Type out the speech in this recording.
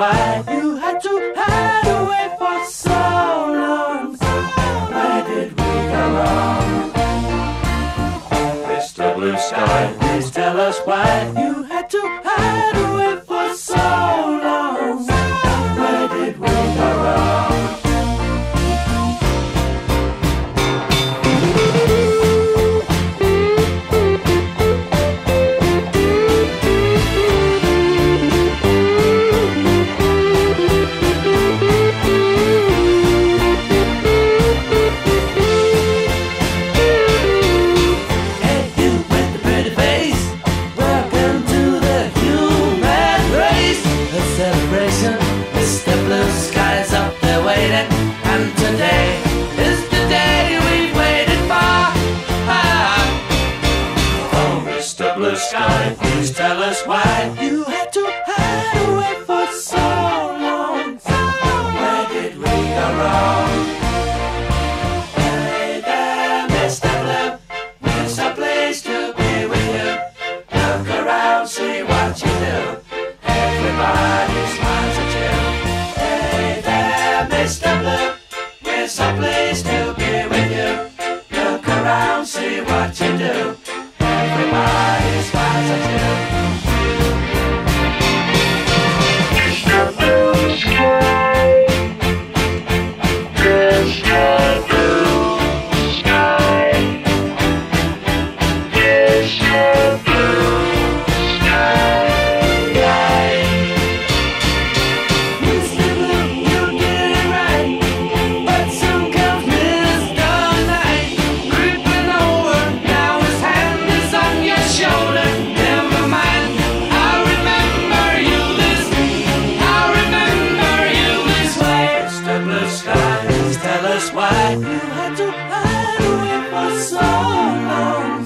why you had to hide away for so long. Where did we go wrong? Mr. Blue Sky, please tell us why you Blue Sky, please tell us why you had to hide away for so long. Where did we go wrong? Hey there, Mr. Blue. It's a place to be with you. Look around, see what you do. Everybody smiles at you. Hey there, Mr. Blue. It's a place to tell us why you had to hide away for so long.